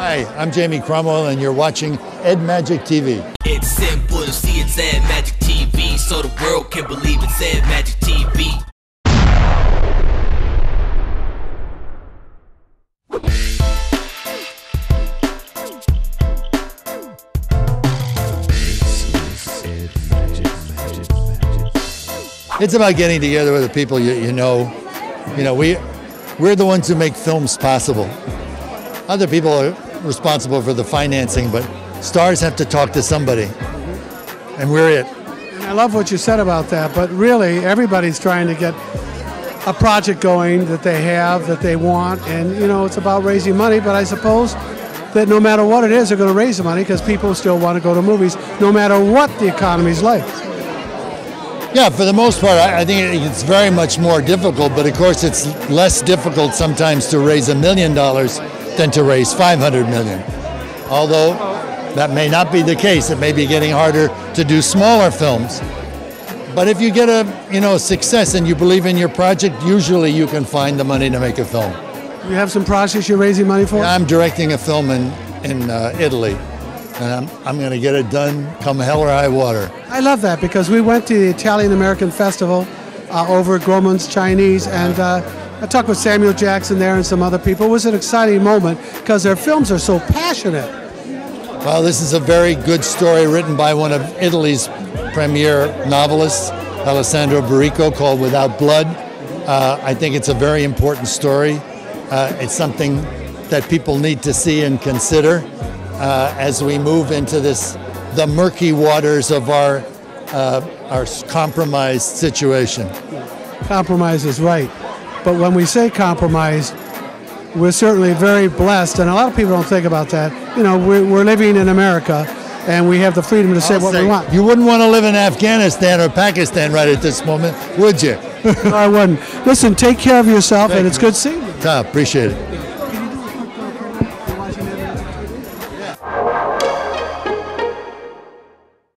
Hi, I'm Jamie Cromwell, and you're watching Ed Magik TV. It's simple to see it's Ed Magik TV, so the world can believe it's Ed Magik TV. It's about getting together with the people you, you know. You know, we, we're the ones who make films possible. Other people are responsible for the financing, but stars have to talk to somebody. And we're it. And I love what you said about that, but really everybody's trying to get a project going that they have, that they want, and you know, it's about raising money, but I suppose that no matter what it is, they're going to raise the money because people still want to go to movies no matter what the economy's like. Yeah, for the most part, I, I think it's very much more difficult, but of course, it's less difficult sometimes to raise a million dollars than to raise 500 million. Although that may not be the case, it may be getting harder to do smaller films. But if you get a you know success and you believe in your project, usually you can find the money to make a film. You have some projects you're raising money for? I'm directing a film in in uh, Italy, and I'm I'm going to get it done come hell or high water. I love that because we went to the Italian American Festival uh, over at Grauman's Chinese, and uh, I talked with Samuel Jackson there and some other people. It was an exciting moment because their films are so passionate. Well, this is a very good story written by one of Italy's premier novelists, Alessandro Baricco, called Without Blood. Uh, I think it's a very important story. Uh, it's something that people need to see and consider uh, as we move into this the murky waters of our uh, our compromised situation. Compromise is right. But when we say compromise, we're certainly very blessed, and a lot of people don't think about that. You know, we're, we're living in America, and we have the freedom to say I'll what say, we want. You wouldn't want to live in Afghanistan or Pakistan right at this moment, would you? no, I wouldn't. Listen, take care of yourself, and it's good seeing you. Tom, appreciate it.